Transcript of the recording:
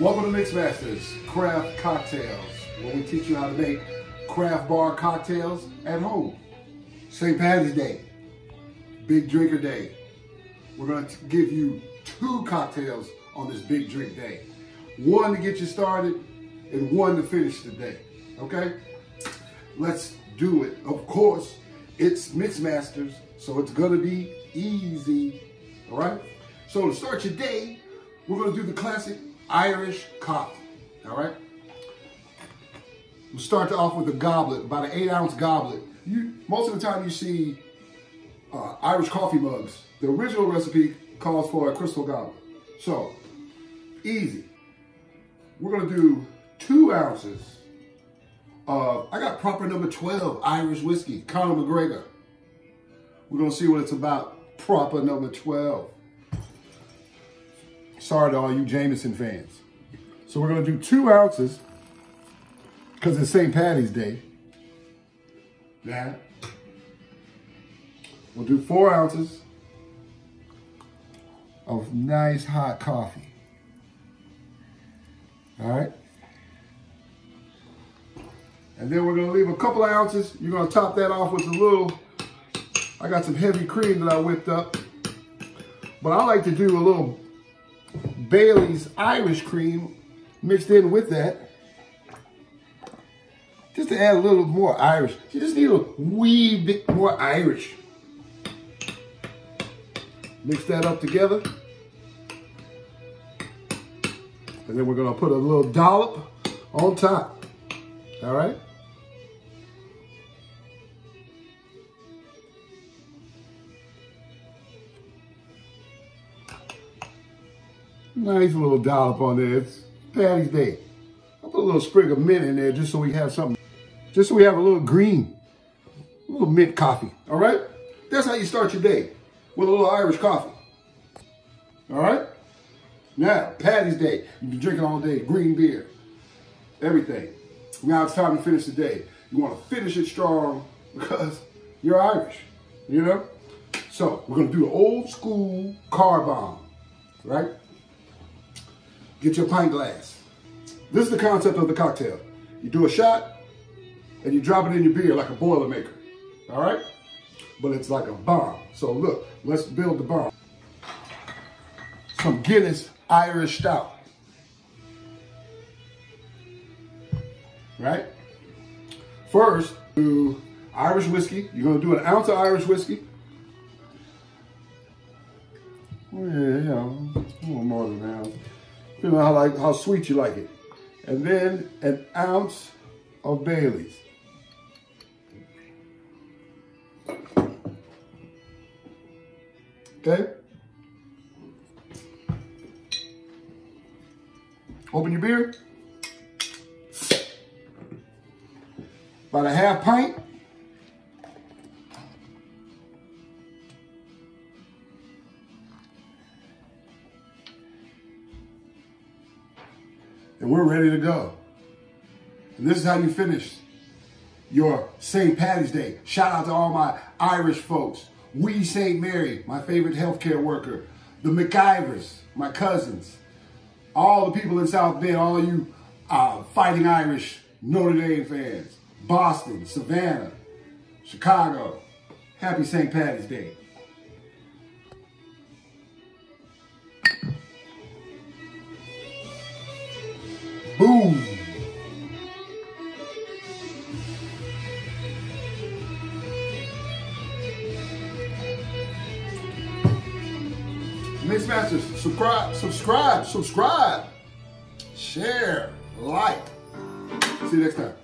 Welcome to Mixmasters Craft Cocktails, where we teach you how to make craft bar cocktails at home. St. Patty's Day, Big Drinker Day. We're going to give you two cocktails on this big drink day. One to get you started and one to finish the day, okay? Let's do it. Of course, it's Mixmasters, so it's going to be easy, all right? So to start your day, we're going to do the classic Irish coffee, all right? We'll start off with a goblet, about an eight ounce goblet. You Most of the time you see uh, Irish coffee mugs. The original recipe calls for a crystal goblet. So, easy. We're gonna do two ounces of, I got proper number 12 Irish whiskey, Conor McGregor. We're gonna see what it's about, proper number 12. Sorry to all you Jameson fans. So we're gonna do two ounces because it's St. Patty's Day. That. We'll do four ounces of nice hot coffee. All right. And then we're gonna leave a couple of ounces. You're gonna top that off with a little, I got some heavy cream that I whipped up. But I like to do a little Bailey's Irish cream mixed in with that. Just to add a little more Irish. You just need a wee bit more Irish. Mix that up together. And then we're gonna put a little dollop on top. All right? Nice little dollop on there. It's Patty's Day. I'll put a little sprig of mint in there just so we have something, just so we have a little green, a little mint coffee. All right? That's how you start your day, with a little Irish coffee. All right? Now, Patty's Day. You've been drinking all day, green beer, everything. Now it's time to finish the day. You want to finish it strong because you're Irish, you know? So, we're going to do the old school car bomb, right? Get your pint glass. This is the concept of the cocktail. You do a shot and you drop it in your beer like a Boilermaker. All right? But it's like a bomb. So look, let's build the bomb. Some Guinness Irish Stout. Right? First, do Irish whiskey. You're gonna do an ounce of Irish whiskey. Oh, yeah, yeah, a little more than an ounce. You know how like how sweet you like it. And then an ounce of Bailey's. Okay? Open your beer. About a half pint. And we're ready to go. And this is how you finish your St. Patty's Day. Shout out to all my Irish folks. We St. Mary, my favorite healthcare worker. The McIvers, my cousins. All the people in South Bend, all you uh, fighting Irish Notre Dame fans. Boston, Savannah, Chicago. Happy St. Patty's Day. Boom. Mixmasters, subscribe, subscribe, subscribe, share, like. See you next time.